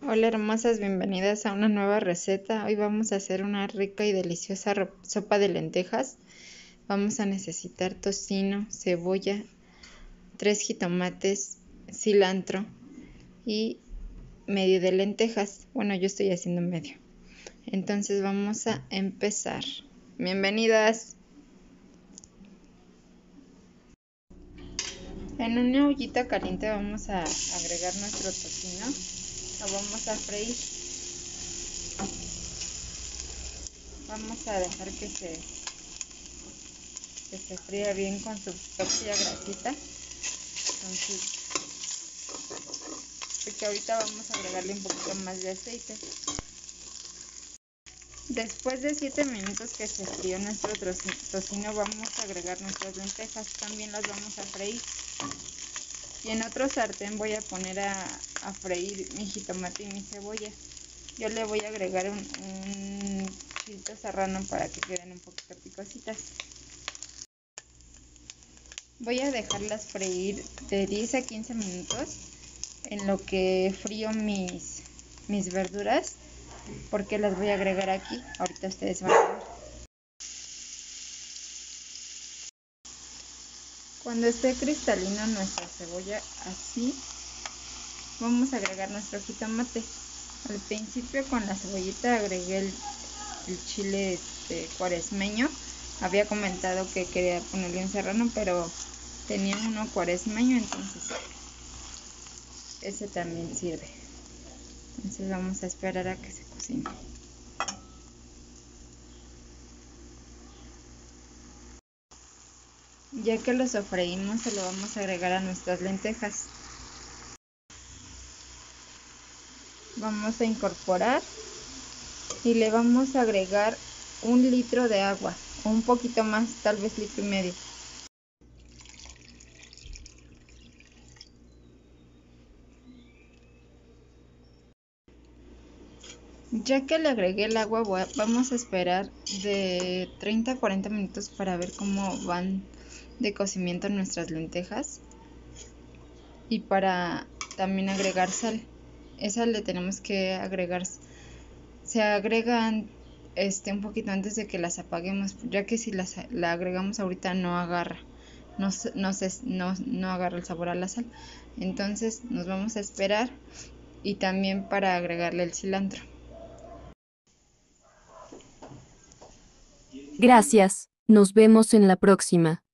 Hola hermosas, bienvenidas a una nueva receta. Hoy vamos a hacer una rica y deliciosa sopa de lentejas. Vamos a necesitar tocino, cebolla, tres jitomates, cilantro y medio de lentejas. Bueno, yo estoy haciendo medio. Entonces vamos a empezar. Bienvenidas. En una ollita caliente vamos a agregar nuestro tocino lo vamos a freír. Vamos a dejar que se que se fría bien con su propia grasita. Entonces porque ahorita vamos a agregarle un poquito más de aceite. Después de 7 minutos que se frío nuestro tocino vamos a agregar nuestras lentejas. También las vamos a freír y en otro sartén voy a poner a, freír mi jitomate y mi cebolla. Yo le voy a agregar un, un chilito serrano para que queden un poquito picositas. Voy a dejarlas freír de 10 a 15 minutos en lo que frío mis, mis verduras porque las voy a agregar aquí. Ahorita ustedes van a ver. Cuando esté cristalina nuestra cebolla así, vamos a agregar nuestro jitomate. Al principio con la cebollita agregué el, chile este, cuaresmeño. Había comentado que quería ponerle un serrano, pero tenía uno cuaresmeño, entonces ese también sirve. Entonces vamos a esperar a que se cocine. Ya que lo sofreímos, se lo vamos a agregar a nuestras lentejas. Vamos a incorporar y le vamos a agregar un litro de agua un poquito más, tal vez litro y medio. Ya que le agregué el agua, vamos a esperar de 30 a 40 minutos para ver cómo van de cocimiento nuestras lentejas y para también agregar sal. Esa le tenemos que agregar, se agregan este un poquito antes de que las apaguemos, ya que si las, la agregamos ahorita no agarra, no, no, no, no agarra el sabor a la sal. Entonces nos vamos a esperar y también para agregarle el cilantro. Gracias, nos vemos en la próxima.